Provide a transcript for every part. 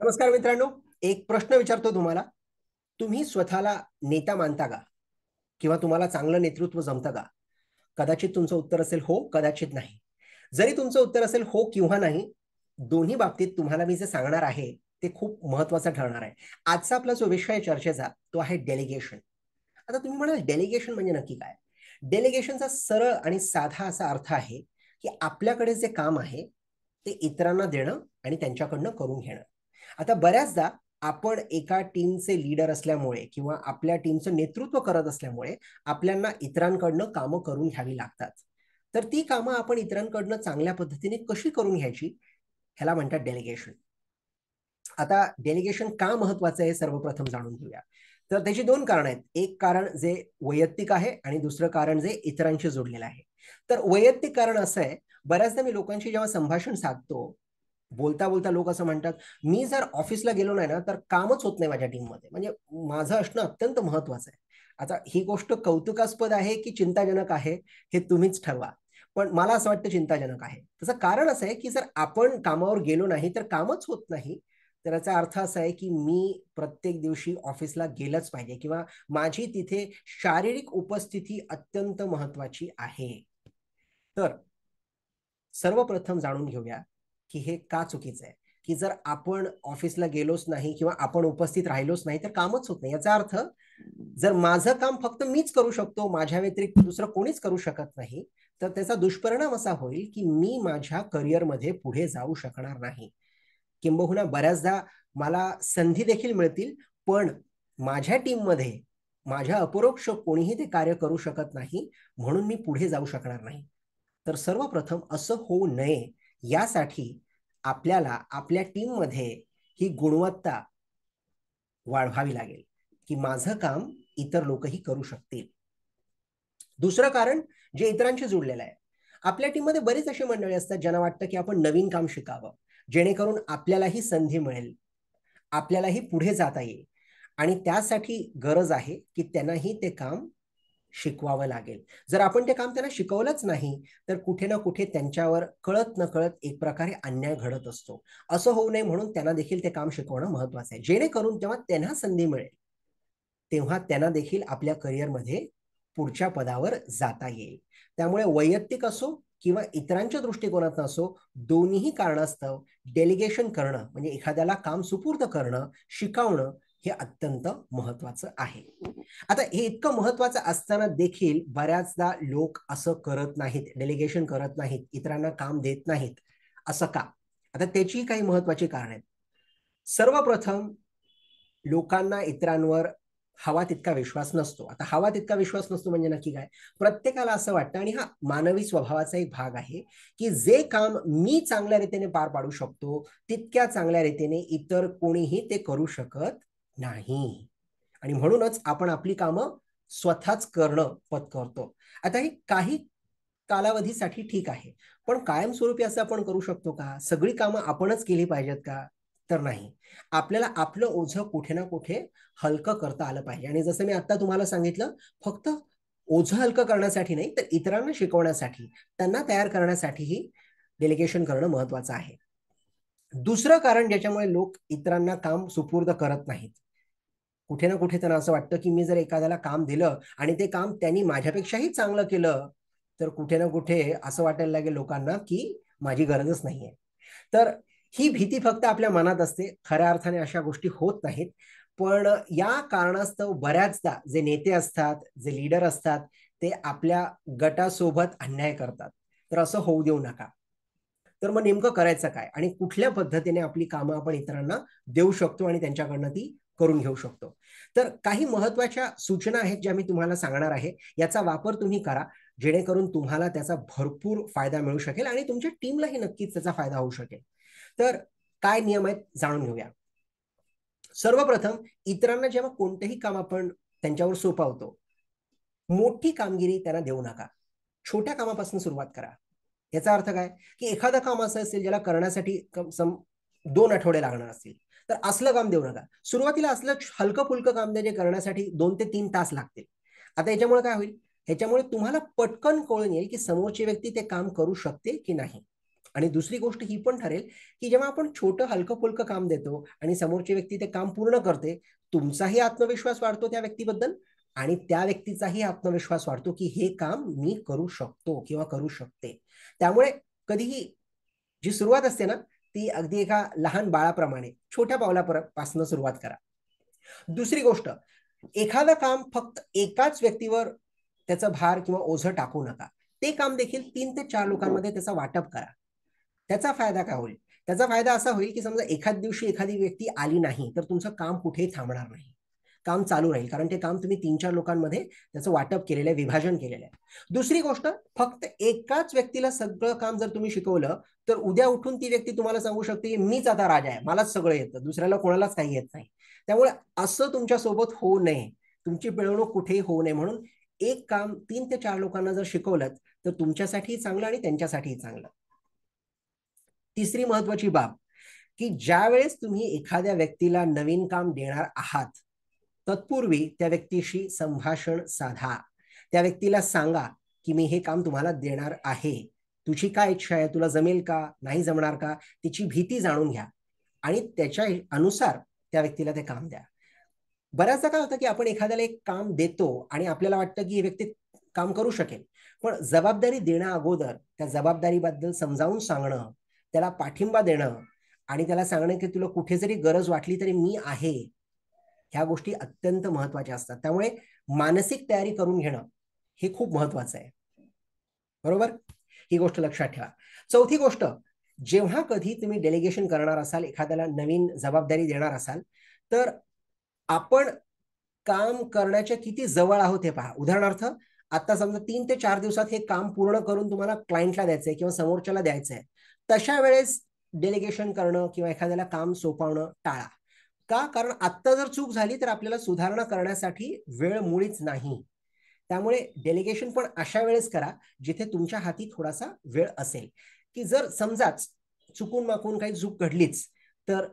नमस्कार मित्रांनो एक प्रश्न विचारतो तुम्हाला. तुम्ही स्वतःला नेता मानता का? किंवा तुम्हाला चांगलं नेतृत्व जमतं का? कदाचित तुमचं उत्तर असेल हो कदाचित नाही. जरी तुमचं उत्तर असेल हो किंवा नाही दोन्ही बाबतीत तुम्हाला मी जे सांगणार आहे ते खूप महत्वाचं ठरणार आहे. आजचा आपला जो विषय चर्चेचा तो आहे डेलिगेशन आता तुम्ही म्हणाल डेलिगेशन म्हणजे नक्की काय? डेलिगेशनचा सरळ आणि साधा असा अर्थ आहे की आपल्याकडे जे काम आहे ते इतरांना देणं आणि त्यांच्याकडनं करून घेणं. आता बऱ्याचदा आपण एका टीमचे लीडर असल्यामुळे किंवा आपल्या टीमचं नेतृत्व करत असल्यामुळे आपल्याला इतरांकडनं कामं करून घ्यावी लागतात. तर ती कामं आपण इतरांकडनं चांगल्या पद्धतीने कशी करून घ्यायची? ह्याला म्हणतात डेलिगेशन आता डेलिगेशन का महत्वाचं आहे सर्वप्रथम जाणून घेऊया. तर त्याची दोन कारण आहेत. एक कारण जे वैयक्तिक आहे आणि दुसरं कारण जे इतरांशी जोडलेलं आहे. तर वैयक्तिक कारण असं आहे बऱ्याचदा मी लोकांशी जेव्हा संभाषण साधतो बोलता बोलता लोक असं म्हणतात मी जर ऑफिसला गेलो नाही ना तर कामच होत नाही माझ्या टीममध्ये. म्हणजे माझं असणं अत्यंत महत्वाचं आहे. आता ही गोष्ट कौतुकास्पद आहे की चिंताजनक आहे हे तुम्हीच ठरवा. पण मला असं वाटतं चिंताजनक आहे. त्याचं कारण असं आहे की जर आपण कामावर गेलो नाही तर कामच होत नाही. तर याचा अर्थ असा आहे की मी प्रत्येक दिवशी ऑफिसला गेलंच पाहिजे किंवा माझी तिथे शारीरिक उपस्थिती अत्यंत महत्वाची आहे. तर सर्वप्रथम जाणून घेऊया की हे का चुकीचं आहे? की जर आपण ऑफिसला गेलोच नाही किंवा आपण उपस्थित राहिलोच नाही तर कामच होत नाही. याचा अर्थ जर माझं काम फक्त मीच करू शकतो माझ्या व्यतिरिक्त दुसरं कोणीच करू शकत नाही तर त्याचा दुष्परिणाम असा होईल की मी माझ्या करिअरमध्ये पुढे जाऊ शकणार नाही. किंबहुना बऱ्याचदा मला संधी देखील मिळतील पण माझ्या टीममध्ये माझ्या अपरोक्ष कोणीही ते कार्य करू शकत नाही म्हणून मी पुढे जाऊ शकणार नाही. तर सर्वप्रथम असं होऊ नये यासाठी आपल्याला आपल्या टीममध्ये ही गुणवत्ता वाढवावी लागेल की माझं काम इतर लोकही करू शकतील. दुसरं कारण जे इतरांशी जुडलेलं आहे. आपल्या टीममध्ये बरीच अशी मंडळी असतात ज्यांना वाटतं की आपण नवीन काम शिकावं जेणेकरून आपल्यालाही संधी मिळेल आपल्यालाही पुढे जाता येईल. आणि त्यासाठी गरज आहे की त्यांनाही ते काम शिकवावं लागेल. जर आपण ते काम त्यांना शिकवलंच नाही तर कुठे ना कुठे त्यांच्यावर कळत न कळत एक प्रकारे अन्याय घडत असतो. असं होऊ नये म्हणून त्यांना देखील ते काम शिकवणं महत्वाचं आहे. जेणेकरून तेव्हा त्यांना संधी मिळेल. तेव्हा त्यांना देखील आपल्या करिअरमध्ये पुढच्या पदावर जाता येईल. त्यामुळे वैयक्तिक असो किंवा इतरांच्या दृष्टिकोनातून असो दोन्ही कारणास्तव डेलिगेशन करणं म्हणजे एखाद्याला काम सुपूर्द करणं शिकवणं हे अत्यंत महत्वाचं आहे. आता हे इतकं महत्वाचं असताना देखील बऱ्याचदा लोक असं करत नाहीत डेलिगेशन करत नाहीत इतरांना काम देत नाहीत असं का? आता त्याची काही महत्वाची कारण आहेत. सर्वप्रथम लोकांना इतरांवर हवा तितका विश्वास नसतो. आता हवा तितका विश्वास नसतो म्हणजे नक्की काय? प्रत्येकाला असं वाटतं आणि हा मानवी स्वभावाचा एक भाग आहे की जे काम मी चांगल्या रीतीने पार पाडू शकतो तितक्या चांगल्या रीतीने इतर कोणीही ते करू शकत नाही. आणि म्हणूनच आपण आपली कामं स्वतःच करणं पत्करतो आता हे काही कालावधीसाठी ठीक आहे. पण कायमस्वरूपी असं आपण करू शकतो का? सगळी कामं आपणच केली पाहिजेत का? तर नाही. आपल्याला आपलं ओझं कुठे ना कुठे हलकं करता आलं पाहिजे. आणि जसं मी आता तुम्हाला सांगितलं फक्त ओझं हलकं करण्यासाठी नाही तर इतरांना शिकवण्यासाठी त्यांना तयार करण्यासाठीही डेलिगेशन करणं महत्वाचं आहे. दुसरं कारण ज्याच्यामुळे लोक इतरांना काम सुपूर्द करत नाहीत कुठे ना कुठे त्यांना असं वाटतं की मी जर एखाद्याला काम दिलं आणि ते काम त्यांनी माझ्यापेक्षाही चांगलं केलं तर कुठे ना कुठे असं वाटायला लागेल लोकांना की माझी गरजच नाहीये. तर ही भीती फक्त आपल्या मनात असते. खऱ्या अर्थाने अशा गोष्टी होत नाहीत. पण या कारणास्तव बऱ्याचदा जे नेते असतात जे लीडर असतात ते आपल्या गटासोबत अन्याय करतात. तर असं होऊ देऊ नका. तर मग नेमकं करायचं काय? आणि कुठल्या पद्धतीने आपली कामं आपण इतरांना देऊ शकतो आणि त्यांच्याकडनं ती करून घेऊ शकतो. तर काही महत्त्वाच्या सूचना आहेत ज्या मी तुम्हाला सांगणार आहे. याचा वापर तुम्ही करा जेणेकरून तुम्हाला त्याचा भरपूर फायदा मिळू शकेल आणि तुमच्या टीमलाही नक्कीच त्याचा फायदा होऊ शकेल. तर काय नियम आहेत जाणून घेऊया. सर्वप्रथम इतरांना जेव्हा कोणतंही काम आपण त्यांच्यावर सोपवतो मोठी कामगिरी त्यांना देऊ नका. छोट्या कामापासून सुरुवात करा. याचा अर्थ काय? की एखादं काम असं असेल ज्याला करण्यासाठी दोन आठवडे लागणार असतील. तर असलं काम देऊ नका. सुरुवातीला असलं हलकं फुलकं काम द्या जे करण्यासाठी दोन ते तीन तास लागतील. आता याच्यामुळे काय होईल? ह्याच्यामुळे तुम्हाला पटकन कळून येईल की समोरची व्यक्ती ते काम करू शकते की नाही. आणि दुसरी गोष्ट ही पण ठरेल की जेव्हा आपण छोटं हलकं फुलकं काम देतो आणि समोरची व्यक्ती ते काम पूर्ण करते तुमचाही आत्मविश्वास वाढतो त्या व्यक्तीबद्दल आणि त्या व्यक्तीचाही आत्मविश्वास वाढतो की हे काम मी करू शकतो किंवा करू शकते. त्यामुळे कधीही जी सुरुवात असते ना ती अगदी एका लहान बाळाप्रमाणे छोट्या पावलापासून सुरुवात करा. दुसरी गोष्ट एखादं काम फक्त एकाच व्यक्तीवर त्याचं भार किंवा ओझं टाकू नका. ते काम देखील तीन ते चार लोकांमध्ये त्याचा वाटप करा. त्याचा फायदा काय होईल? त्याचा फायदा असा होईल की समजा एखाद दिवशी एखादी व्यक्ती आली नाही तर तुमचं काम कुठेही थांबणार नाही. काम चालू राहील. कारण ते काम तुम्ही तीन चार लोकांमध्ये त्याचं वाटप केलेलं आहे विभाजन केलेलं आहे. दुसरी गोष्ट फक्त एकाच व्यक्तीला सगळं काम जर तुम्ही शिकवलं तर उद्या उठून ती व्यक्ती तुम्हाला सांगू शकते की मीच आता राजा आहे मलाच सगळं येतं दुसऱ्याला कोणालाच काही येत नाही. त्यामुळे असं तुमच्यासोबत होऊ नये. तुमची पिळवणूक कुठेही होऊ नये म्हणून एक काम तीन ते चार लोकांना जर शिकवलं तर तुमच्यासाठीही चांगलं आणि त्यांच्यासाठीही चांगलं. तिसरी महत्वाची बाब की ज्या वेळेस तुम्ही एखाद्या व्यक्तीला नवीन काम देणार आहात तत्पूर्वी त्या व्यक्तीशी संभाषण साधा. त्या व्यक्तीला सांगा की मी हे काम तुम्हाला देणार आहे. तुझी काय इच्छा आहे? तुला जमेल का? नाही जमणार का? तिची भीती जाणून घ्या आणि त्याच्या अनुसार त्या व्यक्तीला ते काम द्या. बऱ्याचदा काय होतं की आपण एखाद्याला एक काम देतो आणि आपल्याला वाटतं की ही व्यक्ती काम करू शकेल. पण जबाबदारी देण्या अगोदर त्या जबाबदारीबद्दल समजावून सांगणं त्याला पाठिंबा देणं आणि त्याला सांगणं की तुला कुठे जरी गरज वाटली तरी मी आहे. ह्या गोष्टी अत्यंत महत्त्वाच्या असतात. त्यामुळे मानसिक तयारी करून घेणं हे खूप महत्वाचं आहे. बरोबर? ही गोष्ट लक्षात ठेवा. चौथी गोष्ट जेव्हा कधी तुम्ही डेलिगेशन करणार असाल एखाद्याला नवीन जबाबदारी देणार असाल तर आपण काम करण्याच्या किती जवळ आहोत हे पहा. उदाहरणार्थ आता समजा तीन ते चार दिवसात हे काम पूर्ण करून तुम्हाला क्लायंटला द्यायचंय किंवा समोरच्याला द्यायचंय. तशा वेळेस डेलिगेशन करणं किंवा एखाद्याला काम सोपवणं टाळा. का? कारण आत्ता जर चूक झाली तर आपल्याला सुधारणा करण्यासाठी वेळ मुळीच नाही. त्यामुळे डेलिगेशन पण अशा वेळेस करा जिथे तुमच्या हाती थोडासा वेळ असेल. की जर समजाच चुकून माकून काही चूक घडलीच तर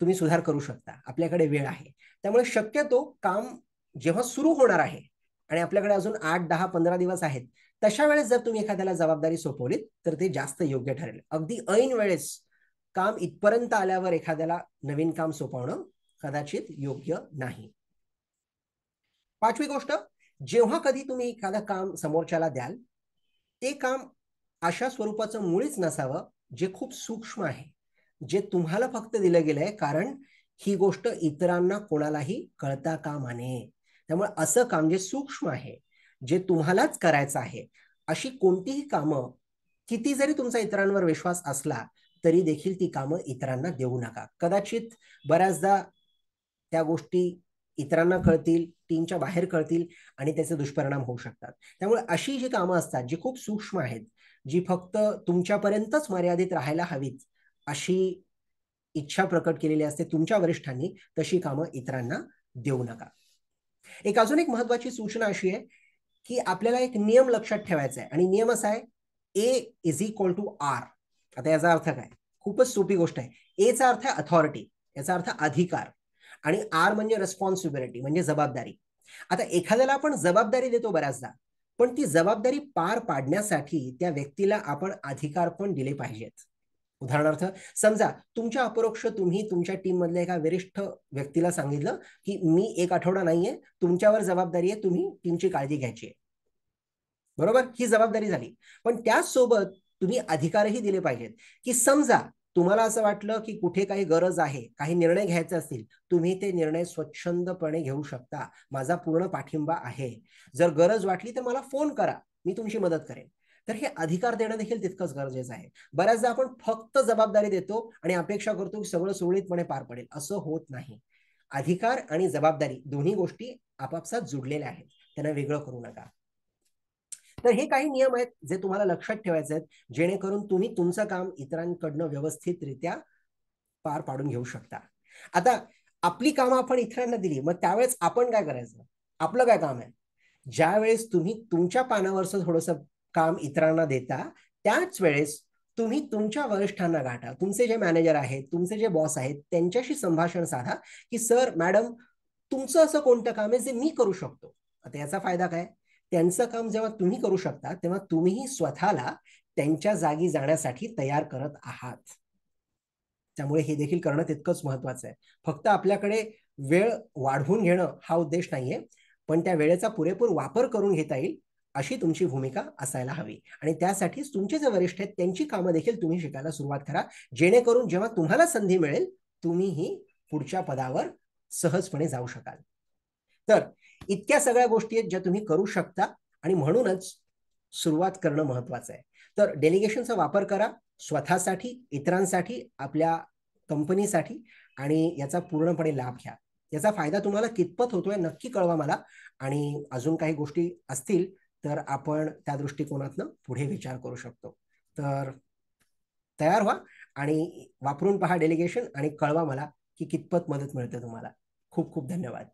तुम्ही सुधार करू शकता. आपल्याकडे वेळ आहे. त्यामुळे शक्यतो काम जेव्हा सुरू होणार आहे आणि आपल्याकडे अजून आठ दहा पंधरा दिवस आहेत तशा वेळेस जर तुम्ही एखाद्याला जबाबदारी सोपवलीत तर ते जास्त योग्य ठरेल. अगदी ऐन वेळेस काम इथपर्यंत आल्यावर एखाद्याला नवीन काम सोपवणं कदाचित योग्य नाही. पाचवी गोष्ट जेव्हा कधी तुम्ही एखादं काम समोरच्याला द्याल ते काम अशा स्वरूपाचं मुळीच नसावं जे खूप सूक्ष्म आहे जे तुम्हाला फक्त दिलं गेलंय कारण ही गोष्ट इतरांना कोणालाही कळता कामा नये. त्यामुळे असं काम जे सूक्ष्म आहे जे तुम्हालाच करायचं आहे अशी कोणतीही कामं किती जरी तुमचा इतरांवर विश्वास असला तरी देखील ती कामं इतरांना देऊ नका. कदाचित बऱ्याचदा त्या गोष्टी इतरांना कळतील टीमच्या बाहेर कळतील आणि त्याचे दुष्परिणाम होऊ शकतात. त्यामुळे अशी जी कामं असतात जी खूप सूक्ष्म आहेत जी फक्त तुमच्यापर्यंतच मर्यादित राहायला हवीत अशी इच्छा प्रकट केलेली असते तुमच्या वरिष्ठांनी तशी कामं इतरांना देऊ नका. एक अजून एक महत्वाची सूचना अशी आहे की आपल्याला एक नियम लक्षात ठेवायचा आहे. आणि नियम असा आहे A is equal to R आता याचा अर्थ काय? खूपच सोपी गोष्ट आहे. एचा अर्थ आहे अथॉरिटी याचा अर्थ अधिकार. आणि आर म्हणजे रेस्पॉन्सिबिलिटी म्हणजे जबाबदारी. आता एखाद्याला आपण जबाबदारी देतो बऱ्याचदा पण ती जबाबदारी पार पाडण्यासाठी त्या व्यक्तीला आपण अधिकार पण दिले पाहिजेत. उदाहरणार्थ समजा तुमच्या अपरोक्ष तुम्ही तुमच्या टीम मधल्या एका वरिष्ठ व्यक्तीला सांगितलं की मी एक आठवडा नाहीये तुमच्यावर जबाबदारी आहे तुम्ही टीमची काळजी घ्यायची आहे. बरोबर? ही जबाबदारी झाली. पण त्याचसोबत तुम्ही अधिकारही दिले पाहिजेत. की समजा तुम्हाला असं वाटलं की कुठे काही गरज आहे काही निर्णय घ्यायचे असतील तुम्ही ते निर्णय स्वच्छंदपणे घेऊ शकता. माझा पूर्ण पाठिंबा आहे. जर गरज वाटली तर मला फोन करा. मी तुमची मदत करेन. तर हे अधिकार देणं देखील तितकंच गरजेचं आहे. बऱ्याचदा आपण फक्त जबाबदारी देतो आणि अपेक्षा करतो की सगळं सुरळीतपणे पार पडेल. असं होत नाही. अधिकार आणि जबाबदारी दोन्ही गोष्टी आपापसात जुडलेल्या आहेत. त्यांना वेगळं करू नका. तर हे काही नियम आहेत जे तुम्हाला लक्षात ठेवायचे आहेत जेणेकरून तुम्ही तुमचं काम इतरांकडनं व्यवस्थितरित्या पार पाडून घेऊ शकता. आता आपली कामं आपण इतरांना दिली मग त्यावेळेस आपण काय करायचं? आपलं काय काम आहे? ज्या वेळेस तुम्ही तुमच्या पानावरचं थोडस काम इतरांना देता त्याच वेळेस तुम्ही तुमच्या वरिष्ठांना गाठा. तुमचे जे मॅनेजर आहेत तुमचे जे बॉस आहेत त्यांच्याशी संभाषण साधा की सर मॅडम तुमचं असं कोणतं काम आहे जे मी करू शकतो? आता याचा फायदा काय? त्यांचं काम जेव्हा तुम्ही करू शकता तेव्हा तुम्हीही स्वतःला त्यांच्या जागी जाण्यासाठी तयार करत आहात. त्यामुळे हे देखील करणं तितकंच महत्वाचं आहे. फक्त आपल्याकडे वेळ वाढवून घेणं हा उद्देश नाहीये पण त्या वेळेचा पुरेपूर वापर करून घेता येईल अशी तुमची भूमिका असायला हवी. आणि त्यासाठीच तुमचे जे वरिष्ठ आहेत त्यांची कामं देखील तुम्ही शिकायला सुरुवात करा. जेणेकरून जेव्हा तुम्हाला संधी मिळेल तुम्हीही पुढच्या पदावर सहजपणे जाऊ शकाल. तर इतक्या सगळ्या गोष्टी आहेत ज्या तुम्ही करू शकता आणि म्हणूनच सुरुवात करणं महत्वाचं आहे. तर डेलिगेशनचा वापर करा स्वतःसाठी इतरांसाठी आपल्या कंपनीसाठी आणि याचा पूर्णपणे लाभ घ्या. याचा फायदा तुम्हाला कितपत होतोय नक्की कळवा मला आणि अजून काही गोष्टी असतील तर आपण त्या दृष्टिकोनातनं पुढे विचार करू शकतो. तर तयार व्हा आणि वापरून पहा डेलिगेशन आणि कळवा मला की कितपत मदत मिळते तुम्हाला. खूप खूप धन्यवाद.